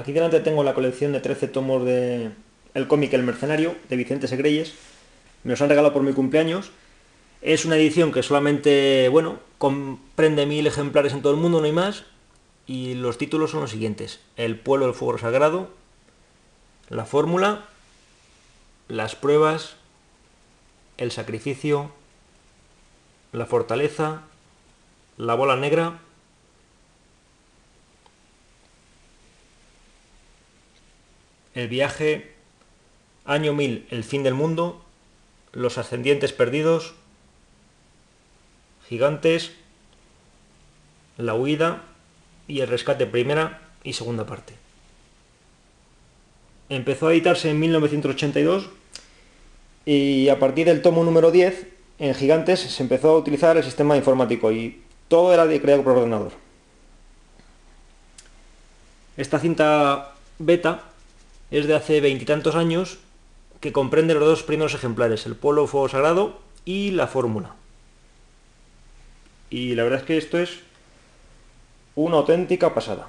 Aquí delante tengo la colección de 13 tomos de el cómic El Mercenario, de Vicente Segreyes. Me los han regalado por mi cumpleaños. Es una edición que solamente, bueno, comprende mil ejemplares en todo el mundo, no hay más. Y los títulos son los siguientes. El pueblo del fuego sagrado, la fórmula, las pruebas, el sacrificio, la fortaleza, la bola negra, el viaje, año 1000, el fin del mundo, los ascendientes perdidos, gigantes, la huida y el rescate primera y segunda parte. Empezó a editarse en 1982 y a partir del tomo número 10 en Gigantes se empezó a utilizar el sistema informático y todo era creado por ordenador. Esta cinta beta es de hace veintitantos años que comprende los dos primeros ejemplares, el Polo Fuego Sagrado y la Fórmula. Y la verdad es que esto es una auténtica pasada.